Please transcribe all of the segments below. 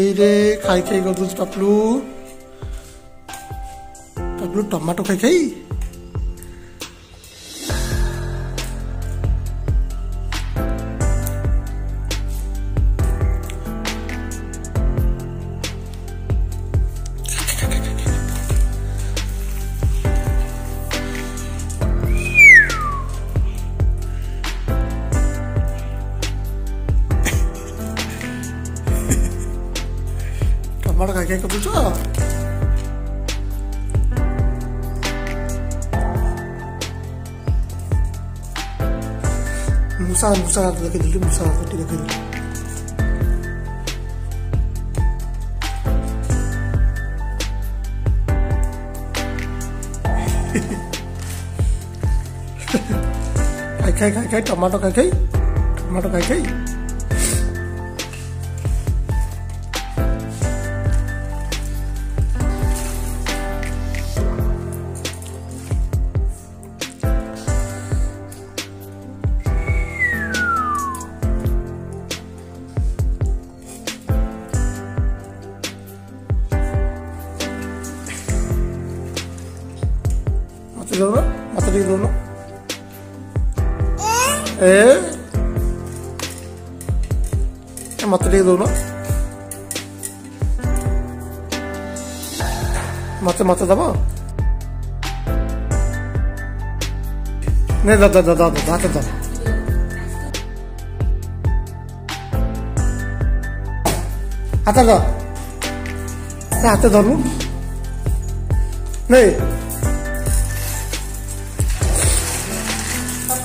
এই রে খাই খাই গদুছ পাপলু। পাপলু টমাটো খাই খাই। 바로 가게끔 해줘 무사한 무사한 그렇게 늘리 무사한 것도 이렇게 늘리 cái cái cái cái tomato cái cái tomato cái cái ඉරවන අතට ඉරවන ඒ මතට ඉරවන මත මත තමා නේ දද දද දද දද දද අතද අත දොනු නේ.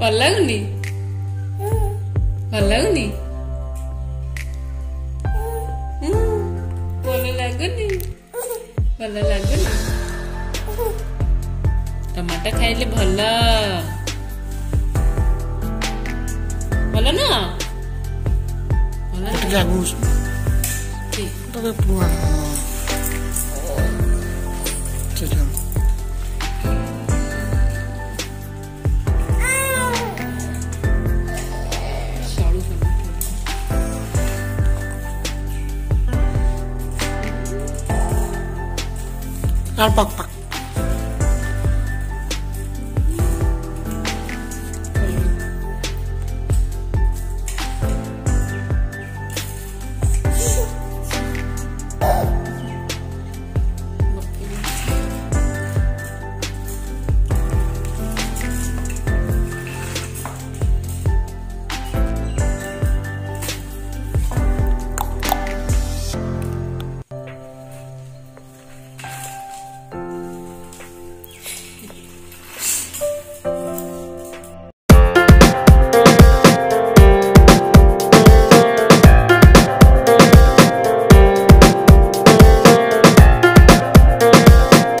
ଭଲ ଲାଗୁନି ଭଲ ଲାଗୁନି ଟମାଟୋ ଖାଇଲେ ଭଲ ଭଲ ନା ଭଲ ନା? Starbucks